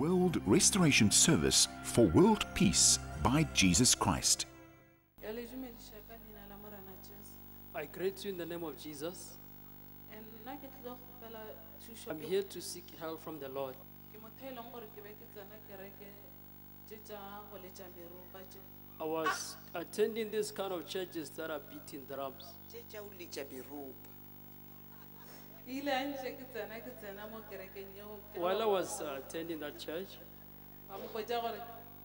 World Restoration Service for World Peace by Jesus Christ. I greet you in the name of Jesus. I'm here to seek help from the Lord. I was attending this kind of churches that are beating drums. While I was uh, attending that church, ba mpotša gore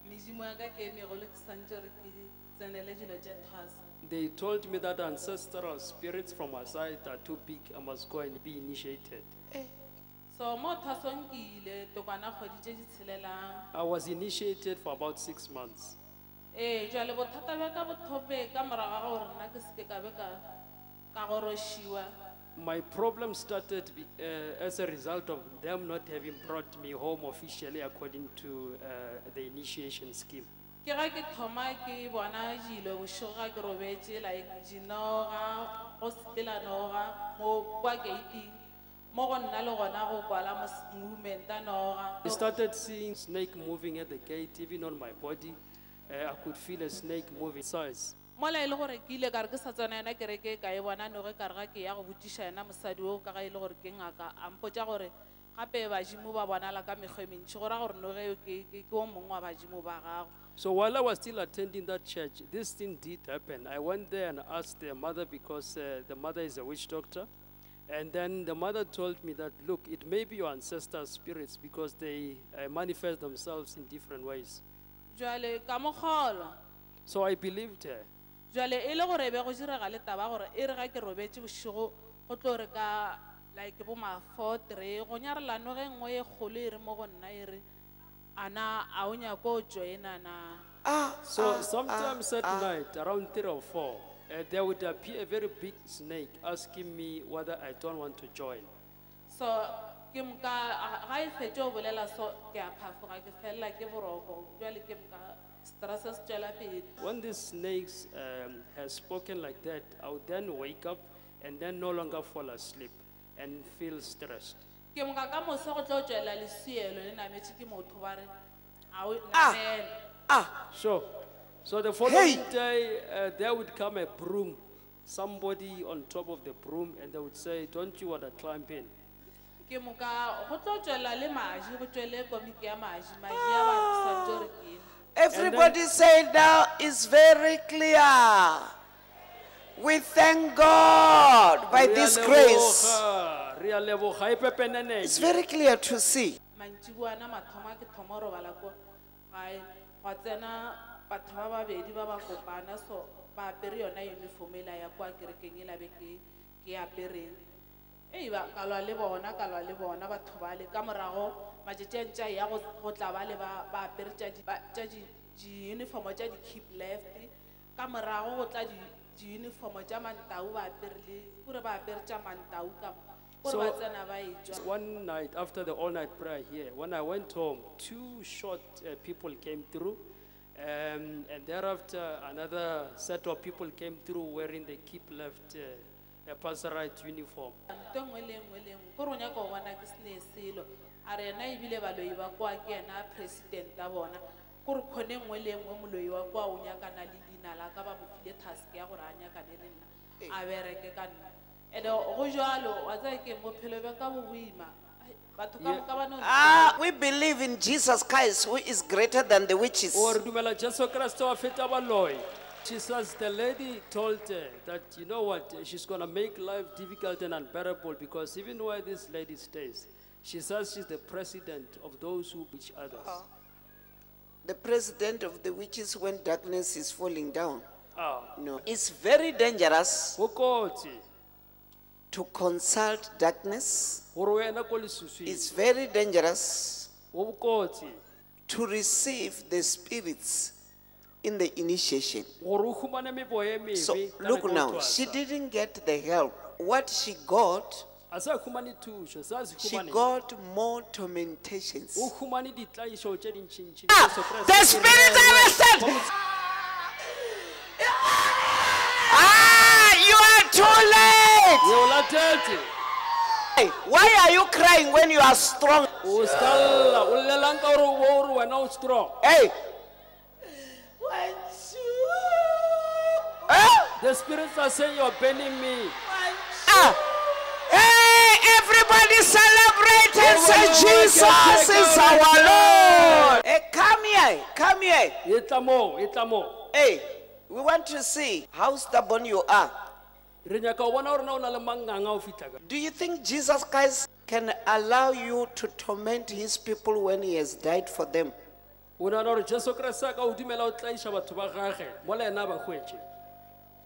medimo ya ka ke megolo ke santse gore ke tsenele dilo tše thasa they told me that ancestral spirits from my side are too big. I must go and be initiated. so mo thasong ke ile tokwana kgwedi tše di tshelelang I was initiated for about six months. Ee jale bothata bja ka bothope ka morago ga gore nna ke seke ka be ka ka gorošiwa My problem started uh, as a result of them not having brought me home officially according to uh, the initiation scheme. ke ga ke thoma ke bona dilo bošego ga ke robetse like dinoga go sepela noga mo kwa gating mo go nna le gona go kwala movement a noga I started seeing snake moving at the gate, even on my body. Uh, I could feel a snake moving size. Mola e le gore ke ile ka re ke sa tswana yona kereke ka e bona noge ka re ga ke ya go botsiša yena mosadi o ka ga e le gore ke ngaka a mpotša gore gape badimo ba bonala ka mekgwa e mentšhi go ra gore noge ke o mongwe wa badimo ba gago So while I was still attending that church, this thing did happen. I went there and asked the mother because uh, the mother is a witch doctor. And then the mother told me that, look, it may be your ancestor spirits because they uh, manifest themselves in different ways. jale ka mo So I believed her. Jale e le gore e be go direga le taba gore e re ga ke robetse bošego go tlo re ka like bo ma four three go nyarelano ge nngwe e kgolo e re mo go nna e re ana a o nyako o joina na ah So sometimes at night, around three or four, uh, there would appear a very big snake asking me whether I don't want to join. so ke mka a- ga e fetse o bolela so ke a phafoga ke felela ke boroko jale ke mka stress se tswela pele When these snakes um, has spoken like that, I would then wake up and then no longer fall asleep and feel stressed. ke moka ka mose go tlo tswela lesuelo le nametse ke motho ba re a o Ah. ah So, so the following Hey! day, uh, there would come a broom, somebody on top of the broom, and they would say, "Don't you want to climb in?" ke moka go tlo tswela le maji go tswele komiki ya maji maji ya ba santse gore ke ene everybody say now is very clear. We thank god by this grace. it's very clear to see. Mantšiboana mathomo a ke thoma go robala ko gae gwa tsena batho ba babedi ba ba kopana so ba apere yona uniform ela ya kwa kerekeng ela be ke ke apereng. Ei ka lwa le bona ka lwa le bona batho bale. Ka morago matšatši a ntše a ya go tla ba le ba ba apere tša tša di-uniformo tša di-keep left ka morago go tla di-uniformo tša mantau ba apere le kore ba apere tša mantau ka So- ba tsena ba tswa One night after the all night prayer here, when I went home, two short uh, people came through. Um, and thereafter, another set of people came through wearing the keep left uh, a pastorate uniform. Nto nngwe le nngwe le nngwe kore o nyaka go bona ke sene selo a re ena ebile baloi ba kwa ke ena president a bona. Kore kgone nngwe le nngwe moloi wa kwa o nyakana le leina la ka ba mo file task ya gore a nyakane le nna eh. a bereke ka nna. And-e go jalo wa tsaya ke bophelo bja ka bo boima. Batho ka Yeah. ba no ah we believe in jesus christ who is greater than the witches. Or dumela Jesu Kristo wa feta baloi. She says the lady told her that, you know what, eh, she's going to make life difficult and unbearable because even where this lady stays, she says she's the president of those who beach others. the president of the witches when darkness is falling down Ah. no it's very dangerous to consult darkness gore wena ko lesuswing, it's very dangerous to receive the spirits in the initiation. gore o humane meboya So look now, she didn't get the help. What she got, a sa humane thuso sa se she got more tormentations. o humane ditlaišo tše dintšintši Ah, Jesu Kriste the ke spirit re- arrested! Ah, you are too late! Ye o latetse Hey, why are you crying when you are strong? o ska lla o llelang ka gore o bo ore wena o strong Hey, the spirits are saying you're burning me Ah. Hey, everybody celebrate and say Jesus is our Lord. Hey, come here, come here. e tla moo e tla moo Hey, we want to see how stubborn you are. re nyaka o bona gore na o na le manganga o fitlha ka Do you think Jesus Christ can allow you to torment his people when he has died for them?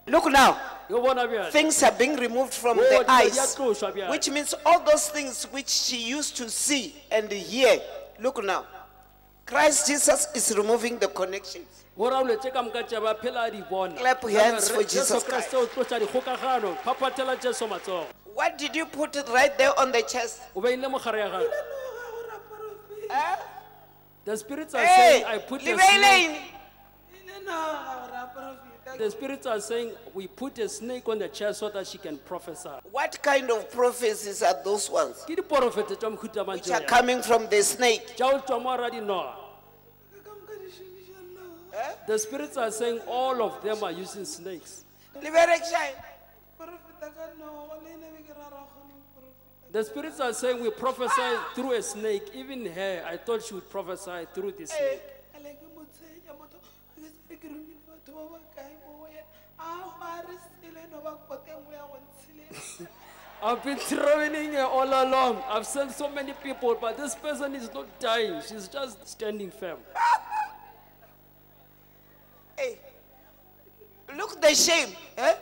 Look now, yo bona bjale things are being removed from Oh, the dilo di a eyes, which means all those things which she used to see and hear. Look now, Christ Jesus is removing the connections. boraoletse ka moka tša ba phela a di bona Clap hands Jwale for re- jesu Jesus kreste o tloša dikgokagano. Phaphathela jesu What did you put it right there on the chest? o beile mogare ya gage the spirits are Hey, saying i put a snake Libeileng. The spirits are saying we put a snake on the chair so that she can prophesy. What kind of prophecies are those ones? Ke diporofete tša which are coming from the snake? tswa mo eh? the spirits are saying all of them are using snakes. The spirits are saying we prophesy through a snake. Even her, I thought she would prophesy through this eh. snake. I've been traveling her all along. I've sent so many people, but this person is not dying. She's just standing firm. Hey, look the shame. Eh?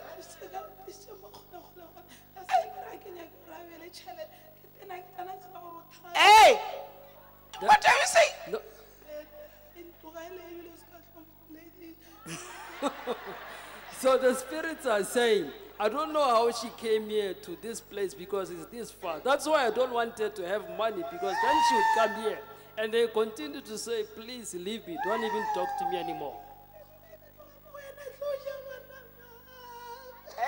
Hey, what are you saying? No, so the spirits are saying, I don't know how she came here to this place because it's this far. That's why I don't want her to have money because then she would come here. And they continue to say, please leave me. Don't even talk to me anymore.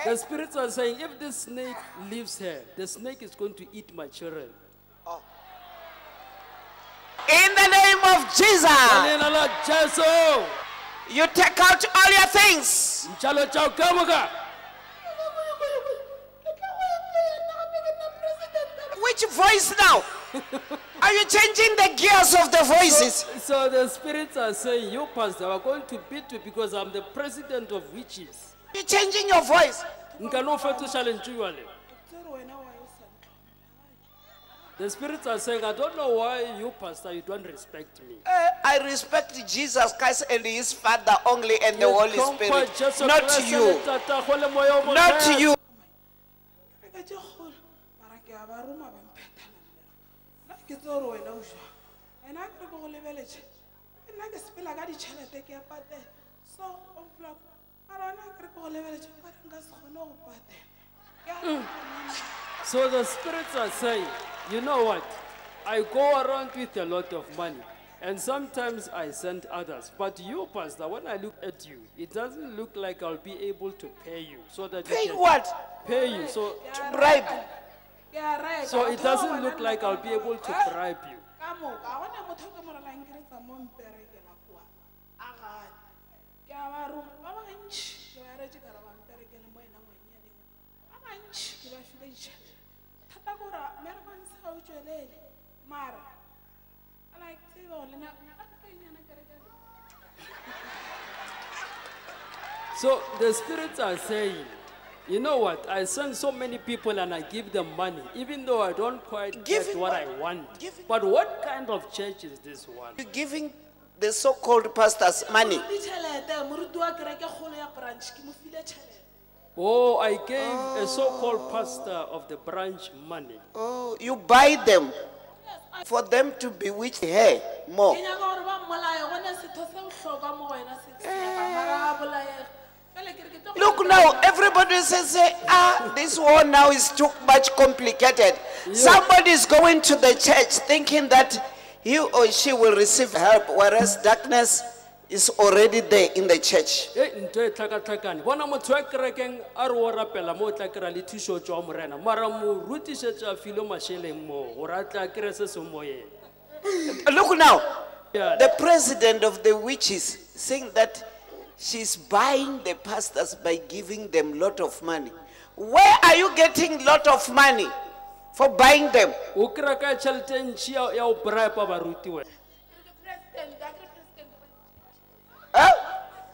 The spirits are saying, if this snake leaves her, the snake is going to eat my children. In the name of Jesus, Leina la Jesu, you take out all your things. njalo tša o ka moka. Which voice now? Are you changing the gears of the voices? So the spirits are saying, you pastor, are going to beat you because I'm the president of witches. You're changing your voice. Nka no fetoša lentswe jwale. The spirits are saying, I don't know why you, Pastor, you don't respect me. Eh, I respect Jesus Christ and his Father only and the Holy Hlompha Spirit. Jesu Not Kriste you. le Tatago le Moya o Not you. Ke tše kgolo, mara ke a ba roma ba mphethela. Nna ke tse gore wena o jwang. Wena ke re ke go lebeletše. Ke nna ke sepela ka ditšhelete ke a patela. So, o mpolaka, mara wena ke re ke go lebeletše, ba re nka se kgone go patela. Ke a roma, mama. So the spirits are saying, you know what? I go around with a lot of money. And sometimes I send others. But you, Pastor, when I look at you, it doesn't look like I'll be able to pay you. So that you Pay can what? Pay you. So, To bribe. Ke a so it doesn't look like I'll be able to bribe you. Ka moka ga gona motho o ke mo relang keretsa mo mperekela kua a gane ke a ba roma ba bantšhi ke ba retse kare ba mperekele mo ena ngwanyaneng ba bantšhi ke ba file ditšhelete thata ke gore merekanse ga o tswelele mara a like tsebe go lena a kenyana kerekele So the spirits are saying, you know what? I send so many people and I give them money, even though I don't quite Giving get what money. I want. Giving- But what kind of church is this one? You're giving the so-called pastors money. Oh, I gave a so-called pastor of the branch money. Oh, you buy them for them to bewitch her more. ke nyaka gore ba mmolaye gone setho se bohlokwa mo go wena se tshepa mara a bolaege fele ke re ke tlo go Look now, everybody says, say, ah, this war now is too much complicated. Somebody is going to the church thinking that he or she will receive help, whereas darkness is already there in the church. e ntho e tlhakatlhakane bona motho wa kerekeng a re o rapela mo o tla kry-a le thuso tswa morena mara morutišetše a file mašheleng moo gore a tla kry-e se seng mo yena eh, Look now, Yeah. the president of the witches saying that she's buying the pastors by giving them lot of money. Where are you getting lot of money for buying them?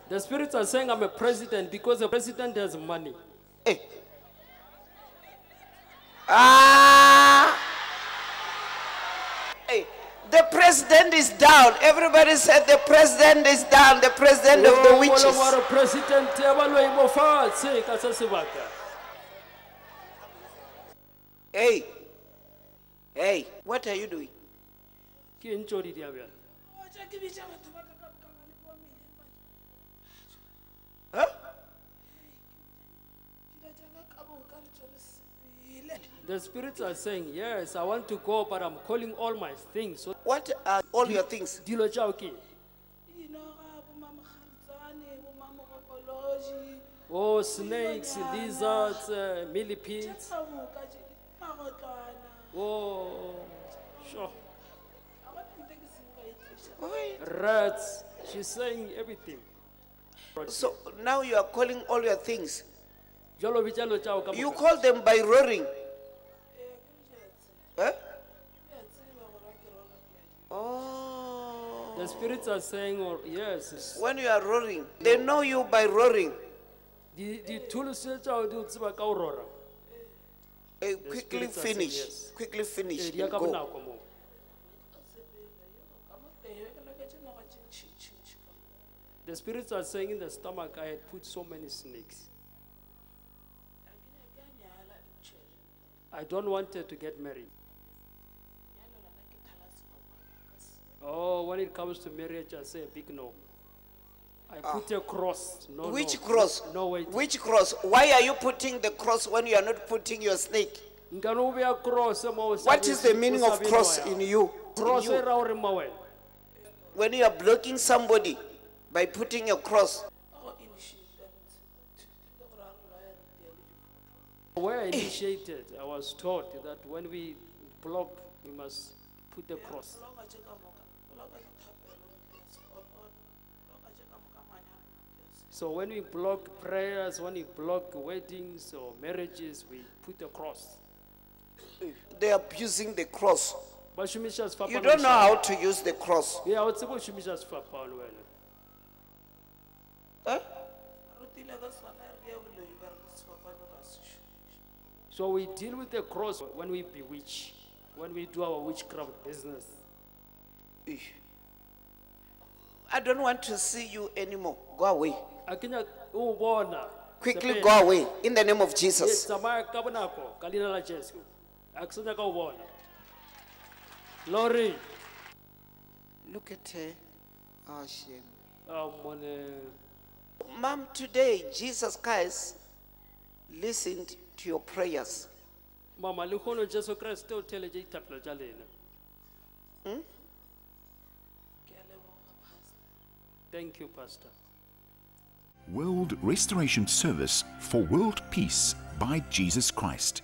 The spirits are saying i'm a president because the president has money Eh. Ah. Hey, the president is down. Everybody said the president is down. The president of the Oh, witches. mola wa president ya baloi mo fatshe ka se sebaka Hey, hey, what are you doing? The spirits are saying yes i want to go but i'm calling all my things. So What are all your things? dilo oh snakes lizards uh, millipedes oh sure. Rats she's saying everything. So now you are calling all your things. You call them by roaring. Huh? Oh. the spirits are saying oh, yes When you are roaring, they know you by roaring. di- dithuloso tšao di o tseba ka go Eh, quickly are saying finish. yes. Quickly finish. Eh, di and go. the spirits are saying in the stomach i had put so many snakes i don't want her to get married oh when it comes to marriage i say a big no i ah. put a cross no Which no. cross? no wait Which cross? Why are you putting the cross when you are not putting your snake? nkano o beya cross mo o What is the meaning of cross in you? Cross e you? ra gore mawena When you are blocking somebody by putting a cross, where I initiated i was taught that when we block we must put the cross So when we block prayers, when we block weddings or marriages, we put a cross. they are abusing the cross. Ba šomiša sefapano You don't know how to use the cross. Yeah, o tsebe go šomiša sefapano wena. Huh? So we deal with the cross when we bewitch, when we do our witchcraft business. I don't want to see you anymore. Go away. A ke nyaka o bona. Quickly go away in the name of Jesus. tsamaya ka bonako ka leina la Jesu. A ke sa nyaka o bona. Glory. Look at her. Oh, shame. Oh. Mom, today Jesus Christ listened to your prayers. Mama, le kgono Jesu Kriste o theletše dithapelo tša lena. Hmm? Thank you, Pastor. World Restoration Service for World Peace by Jesus Christ.